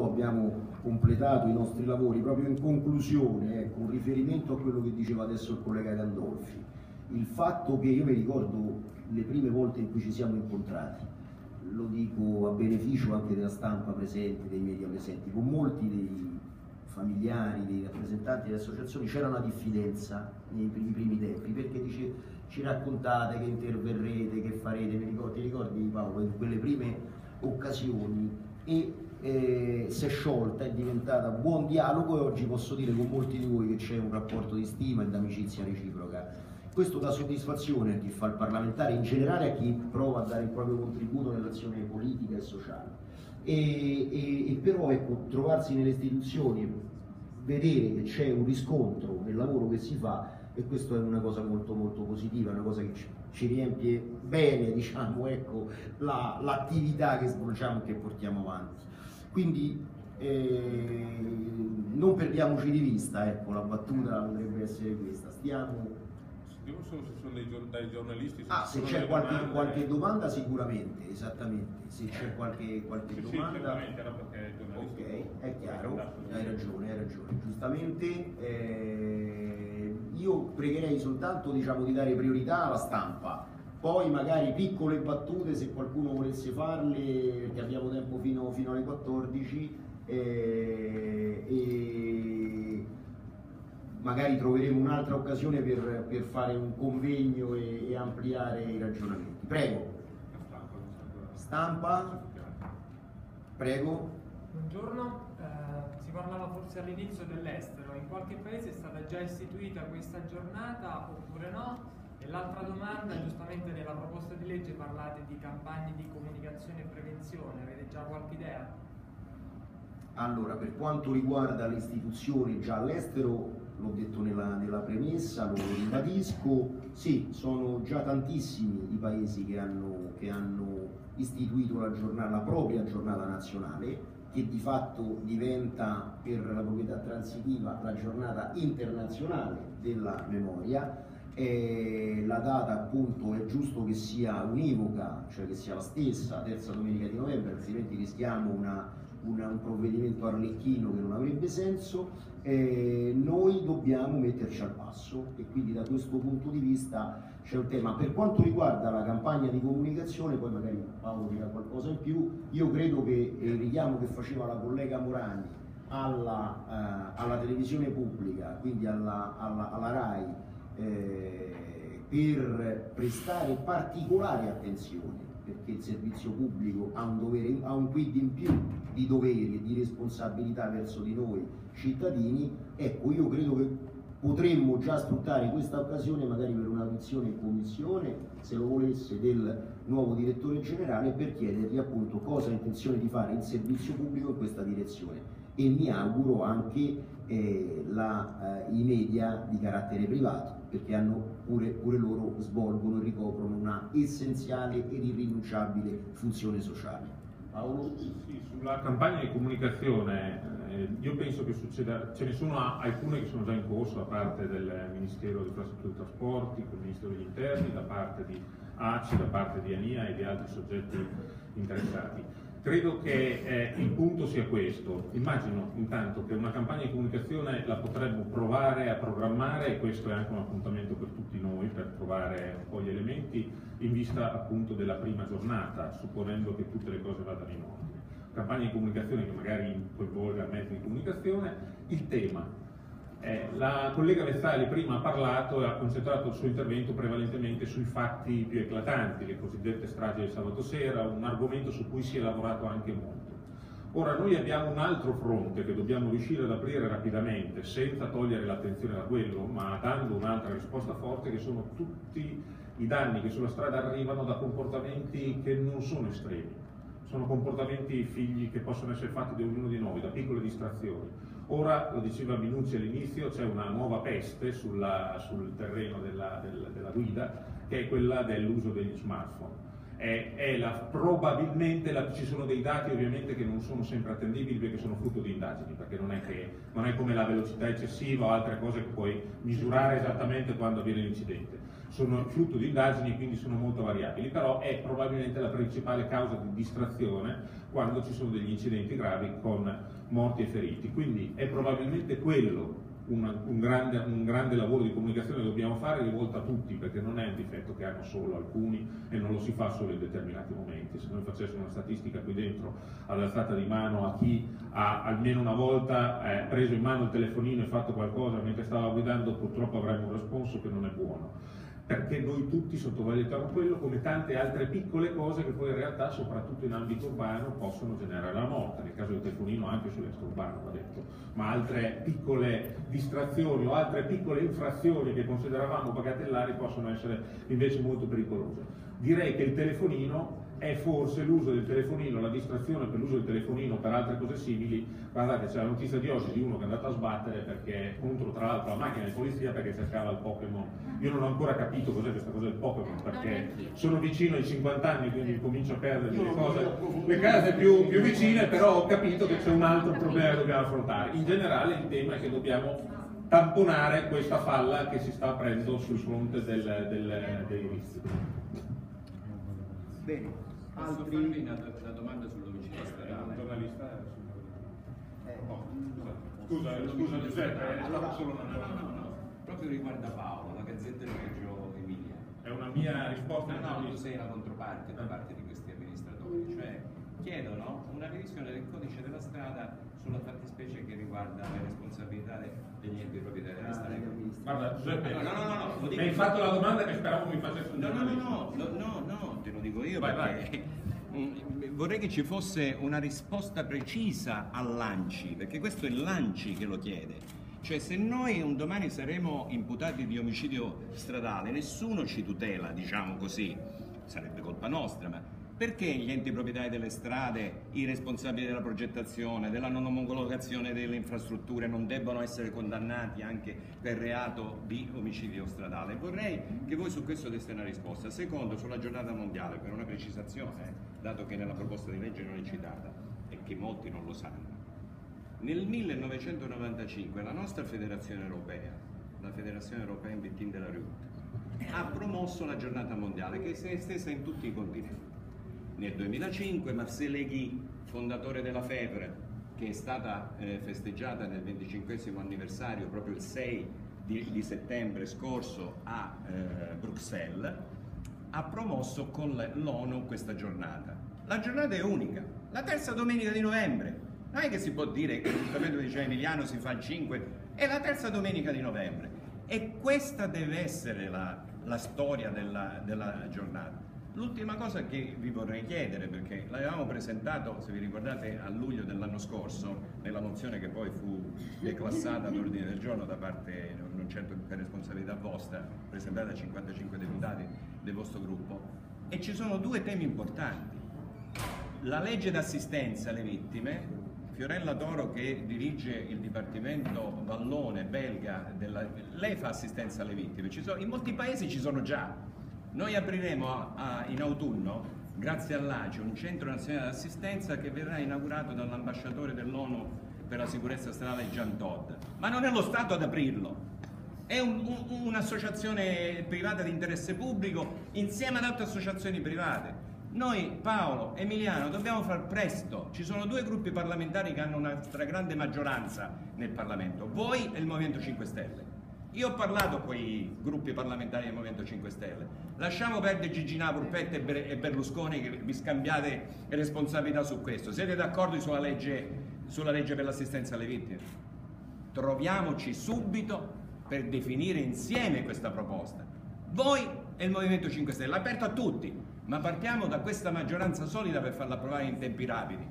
Paolo abbiamo completato i nostri lavori proprio in conclusione, ecco, un riferimento a quello che diceva adesso il collega Gandolfi. Il fatto che io mi ricordo le prime volte in cui ci siamo incontrati, lo dico a beneficio anche della stampa presente, dei media presenti, con molti dei familiari, dei rappresentanti delle associazioni c'era una diffidenza nei primi, primi tempi perché dice ci raccontate che interverrete, che farete, mi ricordi, ti ricordi Paolo, in quelle prime occasioni e eh, si è sciolta, è diventata buon dialogo e oggi posso dire con molti di voi che c'è un rapporto di stima e d'amicizia reciproca. Questo dà soddisfazione a chi fa il parlamentare, in generale a chi prova a dare il proprio contributo nell'azione politica e sociale. E, e, e però ecco, trovarsi nelle istituzioni, vedere che c'è un riscontro nel lavoro che si fa e questo è una cosa molto molto positiva, una cosa che ci, ci riempie bene diciamo, ecco, l'attività la, che svolgiamo e che portiamo avanti. Quindi eh, non perdiamoci di vista, ecco, la battuta potrebbe essere questa, stiamo Vediamo solo se sono dei, dai giornalisti. Se ah, se c'è qualche domande... qualche, domanda sicuramente, esattamente. Se c'è qualche, qualche sì, domanda. Sì, era perché Ok, è chiaro, hai ragione, hai ragione. Giustamente eh, io pregherei soltanto diciamo, di dare priorità alla stampa. Poi magari piccole battute se qualcuno volesse farle, perché abbiamo tempo fino, fino alle 14. Eh, e magari troveremo un'altra occasione per, per, fare un convegno e, e, ampliare i ragionamenti. Prego. Stampa. Prego. Buongiorno, eh, si parlava forse all'inizio dell'estero, in qualche paese è stata già istituita questa giornata oppure no? E l'altra domanda, giustamente nella proposta di legge parlate di campagne di comunicazione e prevenzione, avete già qualche idea? Allora, per quanto riguarda le istituzioni già all'estero, l'ho detto nella, nella, premessa, lo ribadisco, sì, sono già tantissimi i paesi che hanno, che hanno istituito la, giornata, la propria giornata nazionale, che di fatto diventa per la proprietà transitiva la giornata internazionale della memoria. E la data appunto è giusto che sia univoca, cioè che sia la stessa, terza domenica di novembre, altrimenti rischiamo una, una, un provvedimento arlecchino che non avrebbe senso. Eh, noi dobbiamo metterci al passo. E quindi da questo punto di vista c'è un tema. Per quanto riguarda la campagna di comunicazione, poi magari Paolo dirà qualcosa in più, io credo che il richiamo che faceva la collega Morani alla, eh, alla televisione pubblica, quindi alla, alla, alla RAI, eh, per prestare particolare attenzione perché il servizio pubblico ha un, dovere, ha un quid in più di doveri e di responsabilità verso di noi cittadini, ecco io credo che potremmo già sfruttare questa occasione magari per un'audizione in commissione, se lo volesse, del nuovo direttore generale per chiedergli appunto cosa ha intenzione di fare il servizio pubblico in questa direzione e mi auguro anche eh, la, eh, i media di carattere privato perché hanno pure, pure loro svolgono e ricoprono una essenziale ed irrinunciabile funzione sociale. Paolo? Sì, sulla campagna di comunicazione eh, io penso che succeda, ce ne sono alcune che sono già in corso da parte del Ministero di Infrastrutture e Trasporti, del Ministero degli Interni, da parte di ACI, da parte di ANIA e di altri soggetti interessati. Credo che eh, il punto sia questo. Immagino intanto che una campagna di comunicazione la potremmo provare a programmare e questo è anche un appuntamento per tutti noi per trovare un po' gli elementi in vista appunto della prima giornata, supponendo che tutte le cose vadano in ordine. Campagna di comunicazione che magari coinvolga mezzi di comunicazione, il tema eh, la collega Vezzali prima ha parlato e ha concentrato il suo intervento prevalentemente sui fatti più eclatanti, le cosiddette stragi del sabato sera, un argomento su cui si è lavorato anche molto. Ora noi abbiamo un altro fronte che dobbiamo riuscire ad aprire rapidamente, senza togliere l'attenzione da quello, ma dando un'altra risposta forte, che sono tutti i danni che sulla strada arrivano da comportamenti che non sono estremi, sono comportamenti figli che possono essere fatti da ognuno di noi, da piccole distrazioni Ora, lo diceva Minucci all'inizio, c'è una nuova peste sulla, sul terreno della, della, della, guida, che è quella dell'uso degli smartphone. È, è la, probabilmente la, ci sono dei dati ovviamente che non sono sempre attendibili perché sono frutto di indagini, perché non è, che, non è come la velocità eccessiva o altre cose che puoi misurare esattamente quando avviene l'incidente sono frutto di indagini e quindi sono molto variabili, però è probabilmente la principale causa di distrazione quando ci sono degli incidenti gravi con morti e feriti. Quindi è probabilmente quello una, un, grande, un, grande, lavoro di comunicazione che dobbiamo fare rivolto a tutti, perché non è un difetto che hanno solo alcuni e non lo si fa solo in determinati momenti. Se noi facessimo una statistica qui dentro all'alzata di mano a chi ha almeno una volta eh, preso in mano il telefonino e fatto qualcosa mentre stava guidando, purtroppo avremmo un responso che non è buono perché noi tutti sottovalutiamo quello come tante altre piccole cose che poi in realtà, soprattutto in ambito urbano, possono generare la morte, nel caso del telefonino anche sull'extraurbano va detto, ma altre piccole distrazioni o altre piccole infrazioni che consideravamo bagatellari possono essere invece molto pericolose. Direi che il telefonino è forse l'uso del telefonino, la distrazione per l'uso del telefonino per altre cose simili. Guardate, c'è la notizia di oggi di uno che è andato a sbattere perché contro tra l'altro la macchina di polizia perché cercava il Pokémon. Io non ho ancora capito cos'è questa cosa del Pokémon perché sono vicino ai 50 anni quindi comincio a perdere le cose, le case più, più vicine, però ho capito che c'è un altro problema che dobbiamo affrontare. In generale il tema è che dobbiamo tamponare questa falla che si sta aprendo sul fronte del, del, dei rischi. Bene. Posso Altri... farvi una, una domanda sull'omicidio stradale? giornalista Eh, oh, scusa, scusa Giuseppe, è Allora, solo no, una no, no, no, proprio riguarda Paolo, la Gazzetta di Reggio Emilia. È una mia risposta No, no, tu sei la controparte da parte di questi amministratori, cioè chiedono una revisione del codice della strada sulla fattispecie che riguarda le responsabilità de- degli enti proprietari della strada. Guarda, Giuseppe, No, no, no, no, hai fatto la domanda che speravo mi facesse un No, no, no, no, no, no, no, dico io Vai, perché mm, vorrei che ci fosse una risposta precisa all'Anci, perché questo è l'Anci che lo chiede. Cioè se noi un domani saremo imputati di omicidio stradale, nessuno ci tutela, diciamo così, sarebbe colpa nostra, ma perché gli enti proprietari delle strade, i responsabili della progettazione, della non omologazione delle infrastrutture non debbono essere condannati anche per reato di omicidio stradale? Vorrei che voi su questo deste una risposta. Secondo, sulla giornata mondiale, per una precisazione, dato che nella proposta di legge non è citata e che molti non lo sanno. Nel 1995 la nostra federazione europea, la Federazione Europea in Vittin della Route, ha promosso la giornata mondiale che si è estesa in tutti i continenti. Nel 2005 Marcel Leghi, fondatore della FEVRE, che è stata eh, festeggiata nel 25 anniversario proprio il 6 di, di settembre scorso a eh, Bruxelles, ha promosso con l'ONU questa giornata. La giornata è unica, la terza domenica di novembre. Non è che si può dire che giustamente come diceva Emiliano si fa il 5, è la terza domenica di novembre. E questa deve essere la, la storia della, della giornata. L'ultima cosa che vi vorrei chiedere, perché l'avevamo presentato, se vi ricordate, a luglio dell'anno scorso, nella mozione che poi fu declassata all'ordine del giorno da parte, non certo per responsabilità vostra, presentata a 55 deputati del vostro gruppo, e ci sono due temi importanti. La legge d'assistenza alle vittime, Fiorella Toro che dirige il Dipartimento Vallone belga, della, lei fa assistenza alle vittime, sono- in molti paesi ci sono già. Noi apriremo a- in autunno, grazie all'ACE, un centro nazionale di assistenza che verrà inaugurato dall'ambasciatore dell'ONU per la sicurezza stradale Jean Todd. Ma non è lo Stato ad aprirlo, è un- un- un'associazione privata di interesse pubblico insieme ad altre associazioni private. Noi, Paolo, Emiliano, dobbiamo far presto. Ci sono due gruppi parlamentari che hanno una stragrande maggioranza nel Parlamento, voi e il Movimento 5 Stelle. Io ho parlato con i gruppi parlamentari del Movimento 5 Stelle. Lasciamo perdere Gigi Purpetta e Berlusconi che vi scambiate responsabilità su questo. Siete d'accordo sulla legge, sulla legge per l'assistenza alle vittime? Troviamoci subito per definire insieme questa proposta. Voi e il Movimento 5 Stelle, aperto a tutti, ma partiamo da questa maggioranza solida per farla approvare in tempi rapidi.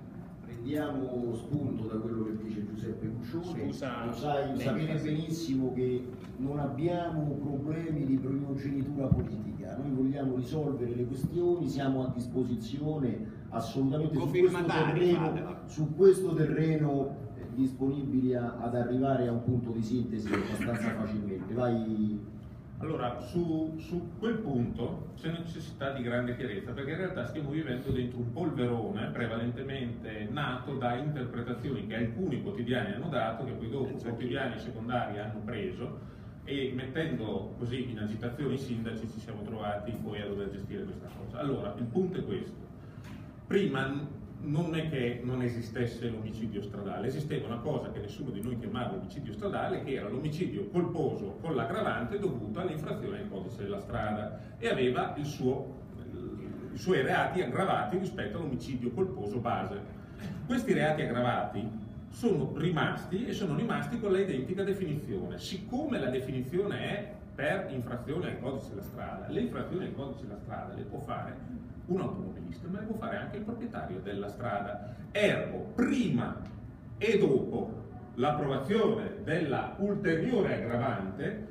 Prendiamo spunto da quello che dice Giuseppe Cuccione, Scusa, lo sai, sapete benissimo che non abbiamo problemi di primogenitura politica, noi vogliamo risolvere le questioni, siamo a disposizione assolutamente su questo terreno, su questo terreno eh, disponibili a- ad arrivare a un punto di sintesi abbastanza facilmente. Vai Allora, su, su quel punto c'è necessità di grande chiarezza, perché in realtà stiamo vivendo dentro un polverone prevalentemente nato da interpretazioni che alcuni quotidiani hanno dato, che poi dopo quotidiani secondari hanno preso, e mettendo così in agitazione i sindaci ci siamo trovati poi a dover gestire questa cosa. Allora, il punto è questo. Prima non è che non esistesse l'omicidio stradale, esisteva una cosa che nessuno di noi chiamava omicidio stradale, che era l'omicidio colposo con l'aggravante dovuto all'infrazione del codice della strada e aveva suo, i suoi reati aggravati rispetto all'omicidio colposo base. Questi reati aggravati sono rimasti e sono rimasti con la identica definizione. Siccome la definizione è per infrazione al codice della strada, le infrazioni al codice della strada le può fare un automobilista, ma può fare anche il proprietario della strada. Ergo, prima e dopo l'approvazione della ulteriore aggravante,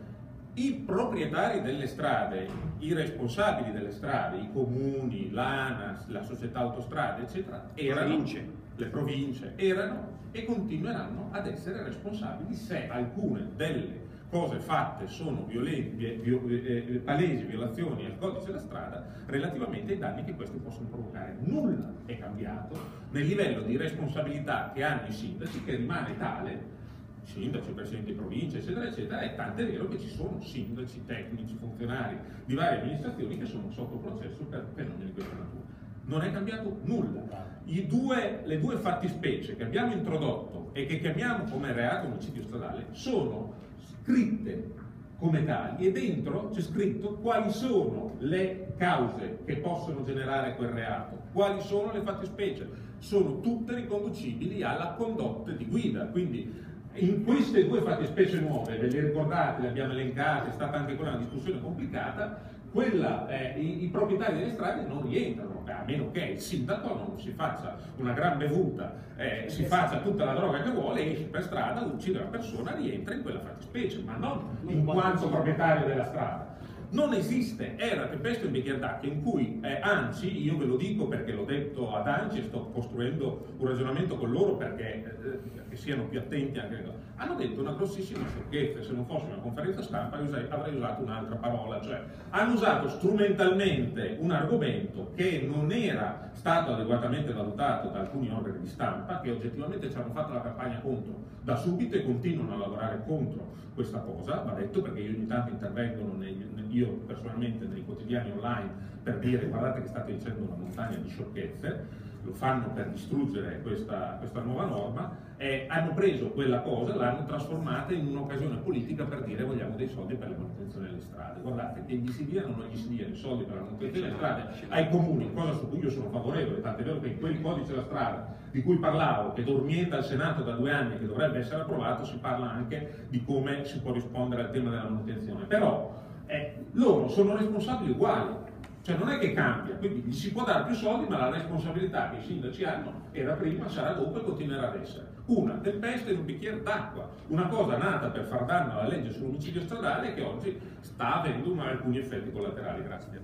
i proprietari delle strade, i responsabili delle strade, i comuni, l'ANAS, la società autostrade, eccetera, erano, province. le province, erano e continueranno ad essere responsabili se alcune delle cose fatte sono violenti, viol, eh, eh, palesi violazioni al codice della strada relativamente ai danni che questi possono provocare. Nulla è cambiato nel livello di responsabilità che hanno i sindaci, che rimane tale, sindaci, presidenti di provincia, eccetera, eccetera, e tant'è vero che ci sono sindaci, tecnici, funzionari di varie amministrazioni che sono sotto processo per fenomeni di questa natura. Non è cambiato nulla. Due, le due fattispecie che abbiamo introdotto e che chiamiamo come reato omicidio stradale sono scritte come tali e dentro c'è scritto quali sono le cause che possono generare quel reato, quali sono le fattispecie. Sono tutte riconducibili alla condotta di guida, quindi in queste due fattispecie nuove, ve le ricordate, le abbiamo elencate, è stata anche quella una discussione complicata, quella, eh, i, i, proprietari delle strade non rientrano, a meno che il sindaco non si faccia una gran bevuta, eh, si faccia tutta la droga che vuole, esce per strada, uccide una persona, rientra in quella fattispecie, ma non in quanto proprietario della strada. Non esiste. Era Tempesto in bicchiere d'acqua in cui eh, ANCI, io ve lo dico perché l'ho detto ad ANCI e sto costruendo un ragionamento con loro perché, eh, siano più attenti anche hanno detto una grossissima sciocchezza, se non fosse una conferenza stampa avrei usato un'altra parola, cioè hanno usato strumentalmente un argomento che non era stato adeguatamente valutato da alcuni organi di stampa che oggettivamente ci hanno fatto la campagna contro. Da subito e continuano a lavorare contro questa cosa, va detto perché io ogni tanto intervengono nei, io personalmente nei quotidiani online per dire guardate che state dicendo una montagna di sciocchezze, lo fanno per distruggere questa, questa nuova norma, eh, hanno preso quella cosa, l'hanno trasformata in un'occasione politica per dire vogliamo dei soldi per la manutenzione delle strade. Guardate, che gli si diano o non gli si diano i soldi per la manutenzione delle strade ai comuni, cosa su cui io sono favorevole, tant'è vero che in quel codice della strada di cui parlavo, che dormienta al Senato da due anni e che dovrebbe essere approvato, si parla anche di come si può rispondere al tema della manutenzione. Però eh, loro sono responsabili uguali, cioè non è che cambia, quindi gli si può dare più soldi, ma la responsabilità che i sindaci hanno era prima, sarà dopo e continuerà ad essere. Una tempesta in un bicchiere d'acqua, una cosa nata per far danno alla legge sull'omicidio stradale che oggi sta avendo alcuni effetti collaterali. Grazie.